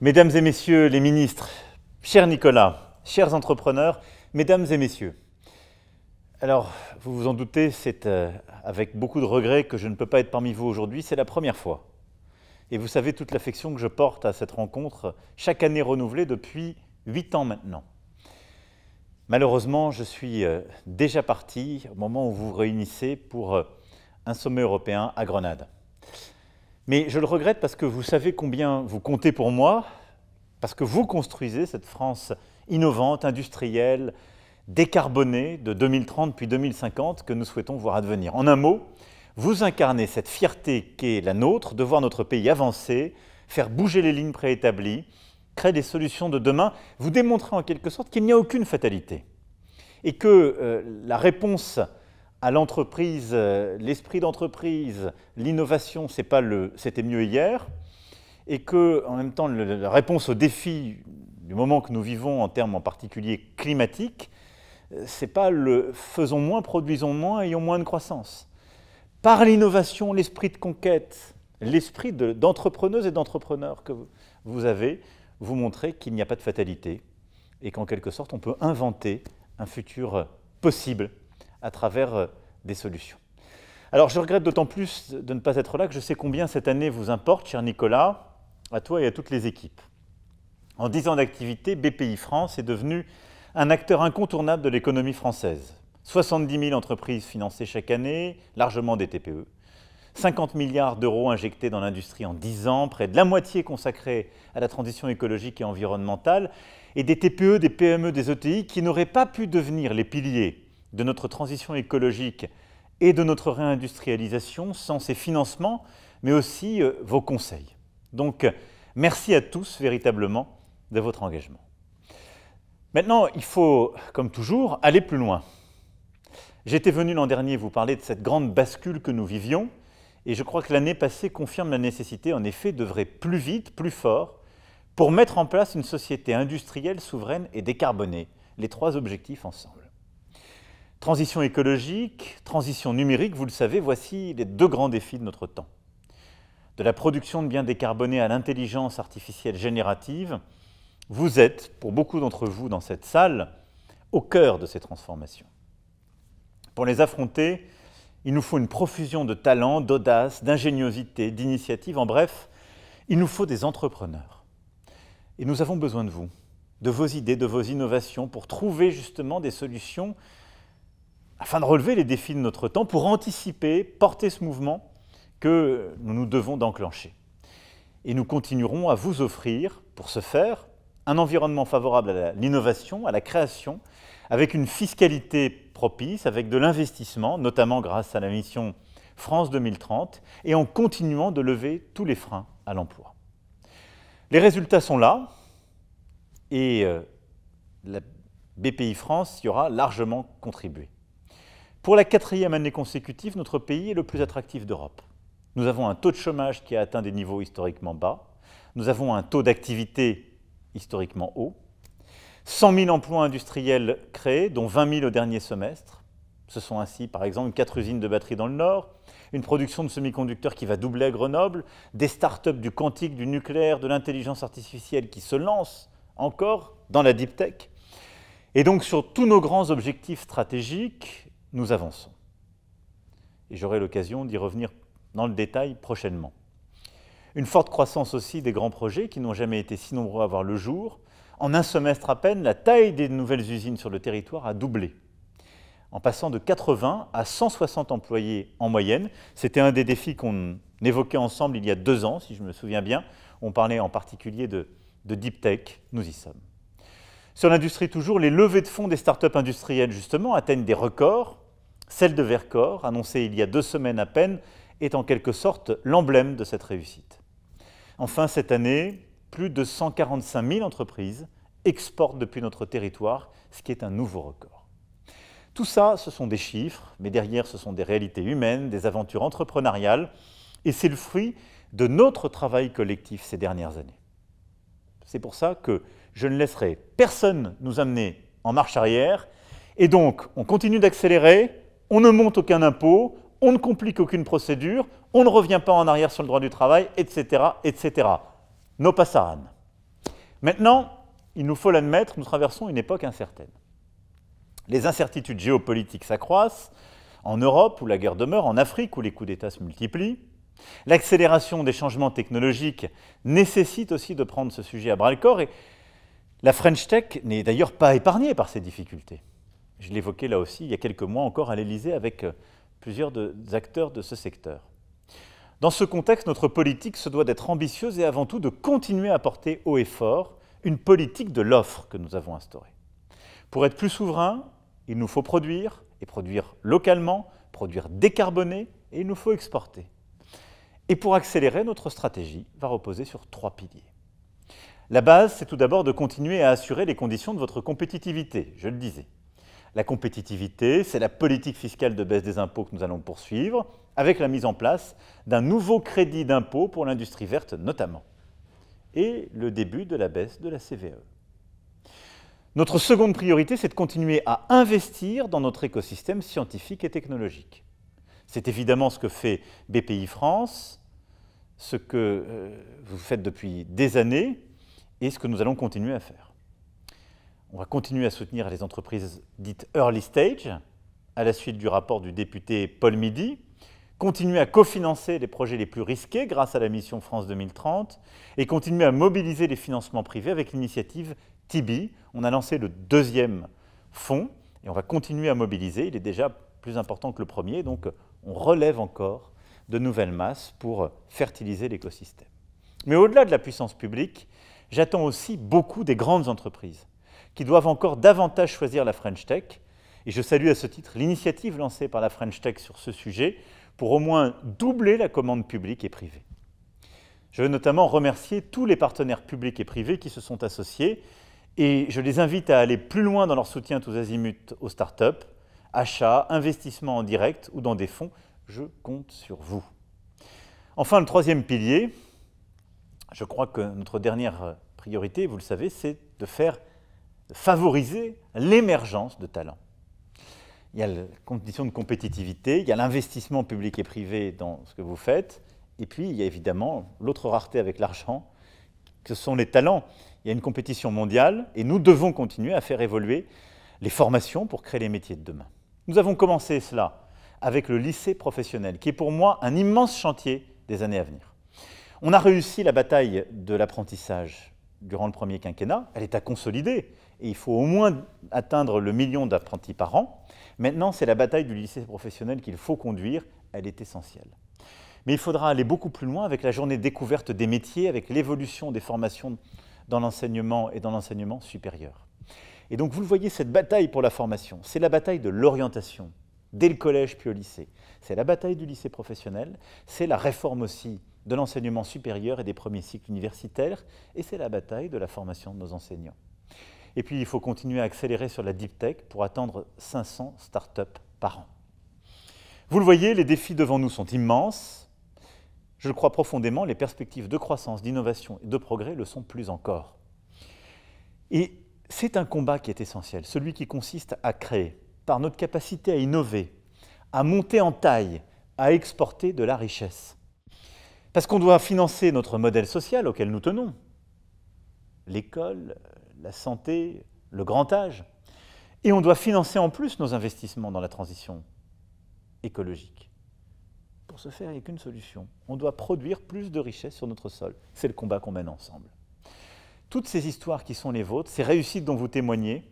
Mesdames et messieurs les ministres, cher Nicolas, chers entrepreneurs, mesdames et messieurs, alors vous vous en doutez, c'est euh, avec beaucoup de regrets que je ne peux pas être parmi vous aujourd'hui, c'est la première fois. Et vous savez toute l'affection que je porte à cette rencontre, chaque année renouvelée depuis huit ans maintenant. Malheureusement, je suis euh, déjà parti au moment où vous vous réunissez pour euh, un sommet européen à Grenade. Mais je le regrette parce que vous savez combien vous comptez pour moi, parce que vous construisez cette France innovante, industrielle, décarbonée de 2030 puis 2050 que nous souhaitons voir advenir. En un mot, vous incarnez cette fierté qu'est la nôtre de voir notre pays avancer, faire bouger les lignes préétablies, créer des solutions de demain. Vous démontrez en quelque sorte qu'il n'y a aucune fatalité et que euh, la réponse à l'entreprise, euh, l'esprit d'entreprise, l'innovation, c'est pas le c'était mieux hier, et que en même temps la réponse aux défis du moment que nous vivons en termes en particulier climatiques, euh, c'est pas le faisons moins, produisons moins, ayons moins de croissance. Par l'innovation, l'esprit de conquête, l'esprit d'entrepreneuse et d'entrepreneurs que vous avez, vous montrez qu'il n'y a pas de fatalité et qu'en quelque sorte on peut inventer un futur possible à travers euh, des solutions. Alors je regrette d'autant plus de ne pas être là que je sais combien cette année vous importe, cher Nicolas, à toi et à toutes les équipes. En 10 ans d'activité, BPI France est devenu un acteur incontournable de l'économie française. 70 000 entreprises financées chaque année, largement des TPE. 50 milliards d'euros injectés dans l'industrie en 10 ans, près de la moitié consacrée à la transition écologique et environnementale, et des TPE, des PME, des ETI qui n'auraient pas pu devenir les piliers de notre transition écologique et de notre réindustrialisation sans ces financements, mais aussi euh, vos conseils. Donc, merci à tous véritablement de votre engagement. Maintenant, il faut, comme toujours, aller plus loin. J'étais venu l'an dernier vous parler de cette grande bascule que nous vivions, et je crois que l'année passée confirme la nécessité, en effet, d'œuvrer plus vite, plus fort, pour mettre en place une société industrielle, souveraine et décarbonée, les trois objectifs ensemble. Transition écologique, transition numérique, vous le savez, voici les deux grands défis de notre temps. De la production de biens décarbonés à l'intelligence artificielle générative, vous êtes, pour beaucoup d'entre vous dans cette salle, au cœur de ces transformations. Pour les affronter, il nous faut une profusion de talents, d'audace, d'ingéniosité, d'initiative, en bref, il nous faut des entrepreneurs. Et nous avons besoin de vous, de vos idées, de vos innovations, pour trouver justement des solutions afin de relever les défis de notre temps, pour anticiper, porter ce mouvement que nous nous devons d'enclencher. Et nous continuerons à vous offrir, pour ce faire, un environnement favorable à l'innovation, à la création, avec une fiscalité propice, avec de l'investissement, notamment grâce à la mission France 2030, et en continuant de lever tous les freins à l'emploi. Les résultats sont là, et euh, la BPI France y aura largement contribué. Pour la quatrième année consécutive, notre pays est le plus attractif d'Europe. Nous avons un taux de chômage qui a atteint des niveaux historiquement bas. Nous avons un taux d'activité historiquement haut. 100 000 emplois industriels créés, dont 20 000 au dernier semestre. Ce sont ainsi, par exemple, quatre usines de batteries dans le Nord, une production de semi-conducteurs qui va doubler à Grenoble, des start-up du quantique, du nucléaire, de l'intelligence artificielle qui se lancent encore dans la deep tech. Et donc sur tous nos grands objectifs stratégiques, nous avançons. Et j'aurai l'occasion d'y revenir dans le détail prochainement. Une forte croissance aussi des grands projets qui n'ont jamais été si nombreux à voir le jour. En un semestre à peine, la taille des nouvelles usines sur le territoire a doublé, en passant de 80 à 160 employés en moyenne. C'était un des défis qu'on évoquait ensemble il y a deux ans, si je me souviens bien. On parlait en particulier de, de deep tech. Nous y sommes. Sur l'industrie toujours, les levées de fonds des startups industrielles, justement, atteignent des records. Celle de Vercor, annoncée il y a deux semaines à peine, est en quelque sorte l'emblème de cette réussite. Enfin, cette année, plus de 145 000 entreprises exportent depuis notre territoire, ce qui est un nouveau record. Tout ça, ce sont des chiffres, mais derrière, ce sont des réalités humaines, des aventures entrepreneuriales, et c'est le fruit de notre travail collectif ces dernières années. C'est pour ça que je ne laisserai personne nous amener en marche arrière. Et donc, on continue d'accélérer, on ne monte aucun impôt, on ne complique aucune procédure, on ne revient pas en arrière sur le droit du travail, etc. etc. No pasaran. Maintenant, il nous faut l'admettre, nous traversons une époque incertaine. Les incertitudes géopolitiques s'accroissent, en Europe où la guerre demeure, en Afrique où les coups d'État se multiplient. L'accélération des changements technologiques nécessite aussi de prendre ce sujet à bras-le-corps et la French Tech n'est d'ailleurs pas épargnée par ces difficultés. Je l'évoquais là aussi il y a quelques mois encore à l'Élysée avec euh, plusieurs acteurs de ce secteur. Dans ce contexte, notre politique se doit d'être ambitieuse et avant tout de continuer à porter haut et fort une politique de l'offre que nous avons instaurée. Pour être plus souverain, il nous faut produire, et produire localement, produire décarboné, et il nous faut exporter. Et pour accélérer, notre stratégie va reposer sur trois piliers. La base, c'est tout d'abord de continuer à assurer les conditions de votre compétitivité, je le disais. La compétitivité, c'est la politique fiscale de baisse des impôts que nous allons poursuivre, avec la mise en place d'un nouveau crédit d'impôt pour l'industrie verte notamment, et le début de la baisse de la CVE. Notre seconde priorité, c'est de continuer à investir dans notre écosystème scientifique et technologique. C'est évidemment ce que fait BPI France, ce que euh, vous faites depuis des années et ce que nous allons continuer à faire. On va continuer à soutenir les entreprises dites early stage, à la suite du rapport du député Paul Midi, continuer à cofinancer les projets les plus risqués grâce à la mission France 2030 et continuer à mobiliser les financements privés avec l'initiative TIBI. On a lancé le deuxième fonds et on va continuer à mobiliser. Il est déjà plus important que le premier, donc on relève encore de nouvelles masses pour fertiliser l'écosystème. Mais au-delà de la puissance publique, j'attends aussi beaucoup des grandes entreprises qui doivent encore davantage choisir la French Tech. Et je salue à ce titre l'initiative lancée par la French Tech sur ce sujet pour au moins doubler la commande publique et privée. Je veux notamment remercier tous les partenaires publics et privés qui se sont associés et je les invite à aller plus loin dans leur soutien tous azimuts aux startups, achats, investissements en direct ou dans des fonds. Je compte sur vous. Enfin, le troisième pilier, je crois que notre dernière priorité, vous le savez, c'est de faire favoriser l'émergence de talents. Il y a la condition de compétitivité, il y a l'investissement public et privé dans ce que vous faites, et puis il y a évidemment l'autre rareté avec l'argent, que sont les talents. Il y a une compétition mondiale et nous devons continuer à faire évoluer les formations pour créer les métiers de demain. Nous avons commencé cela avec le lycée professionnel, qui est pour moi un immense chantier des années à venir. On a réussi la bataille de l'apprentissage durant le premier quinquennat, elle est à consolider, et il faut au moins atteindre le million d'apprentis par an. Maintenant, c'est la bataille du lycée professionnel qu'il faut conduire, elle est essentielle. Mais il faudra aller beaucoup plus loin avec la journée découverte des métiers, avec l'évolution des formations dans l'enseignement et dans l'enseignement supérieur. Et donc vous le voyez, cette bataille pour la formation, c'est la bataille de l'orientation, dès le collège puis au lycée. C'est la bataille du lycée professionnel, c'est la réforme aussi de l'enseignement supérieur et des premiers cycles universitaires, et c'est la bataille de la formation de nos enseignants. Et puis il faut continuer à accélérer sur la deep tech pour atteindre 500 startups par an. Vous le voyez, les défis devant nous sont immenses. Je le crois profondément, les perspectives de croissance, d'innovation et de progrès le sont plus encore. Et c'est un combat qui est essentiel, celui qui consiste à créer, par notre capacité à innover, à monter en taille, à exporter de la richesse. Parce qu'on doit financer notre modèle social auquel nous tenons, l'école, la santé, le grand âge, et on doit financer en plus nos investissements dans la transition écologique. Pour ce faire, il n'y a qu'une solution. On doit produire plus de richesses sur notre sol. C'est le combat qu'on mène ensemble. Toutes ces histoires qui sont les vôtres, ces réussites dont vous témoignez,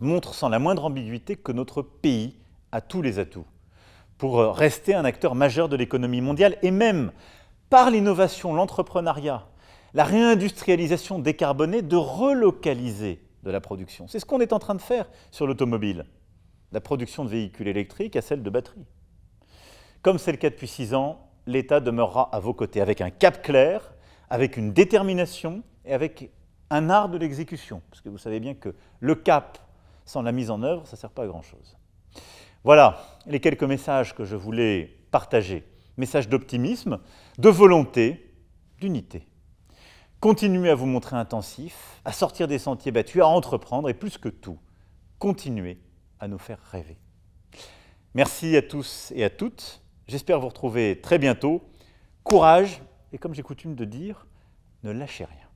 montrent sans la moindre ambiguïté que notre pays a tous les atouts pour euh, rester un acteur majeur de l'économie mondiale et même par l'innovation, l'entrepreneuriat, la réindustrialisation décarbonée, de relocaliser de la production. C'est ce qu'on est en train de faire sur l'automobile, la production de véhicules électriques à celle de batteries. Comme c'est le cas depuis six ans, l'État demeurera à vos côtés avec un cap clair, avec une détermination et avec un art de l'exécution. Parce que vous savez bien que le cap sans la mise en œuvre, ça ne sert pas à grand-chose. Voilà les quelques messages que je voulais partager. Messages d'optimisme, de volonté, d'unité. Continuez à vous montrer intensif, à sortir des sentiers battus, à entreprendre et plus que tout, continuez à nous faire rêver. Merci à tous et à toutes. J'espère vous retrouver très bientôt. Courage et comme j'ai coutume de dire, ne lâchez rien.